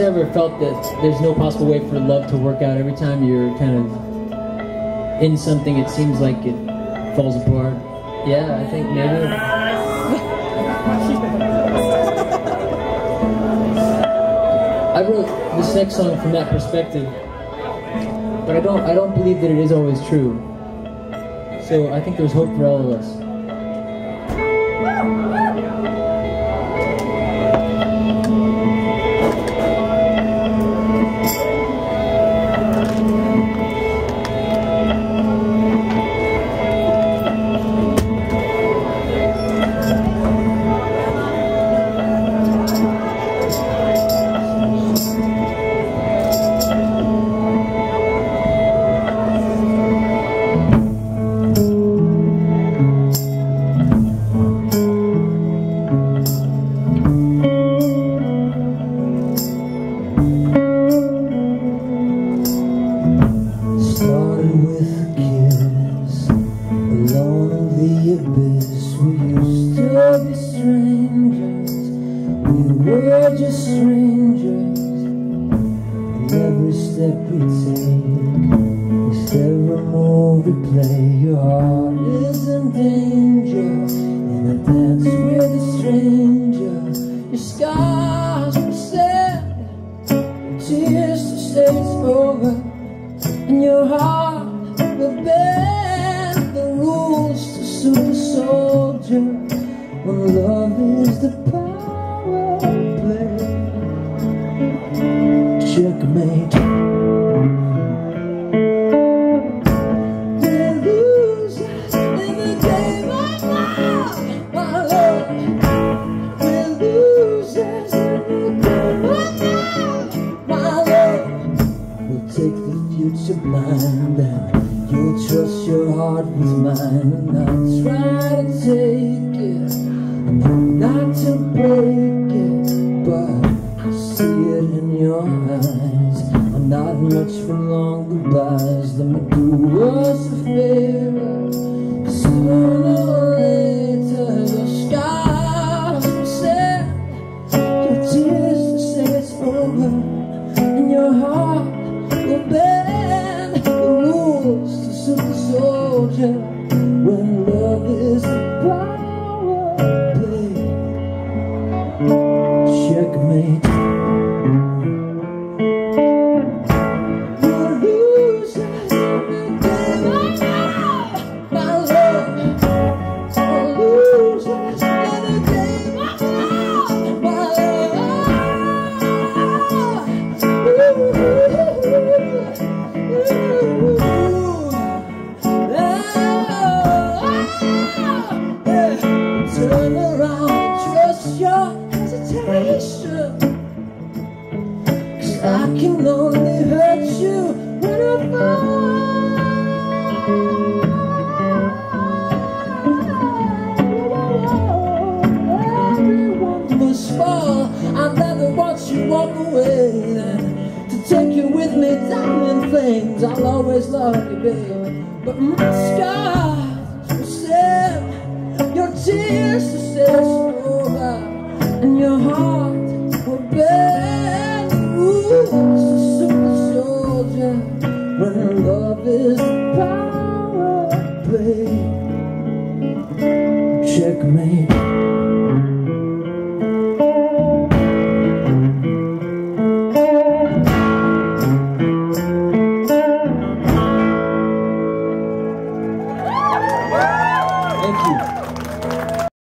ever felt that there's no possible way for love to work out? Every time you're kind of in something, it seems like it falls apart. Yeah, I think maybe. I wrote this next song from that perspective, but I don't. I don't believe that it is always true. So I think there's hope for all of us. We're just strangers. And every step we take Is every move we play. Your heart is in danger And I dance with a stranger. Your scars checkmate We're losers in the game of love, my love. We're losers in the game of love, my love. We'll take the future blind and you'll trust your heart with mine. And I'll try not much for long. Goodbyes Let me do us a favor Cause I can only hurt you when I fall Everyone must fall. I never watch you walk away To take you with me down in flames. I'll always love you, babe. But my scars will save Your tears to say Checkmate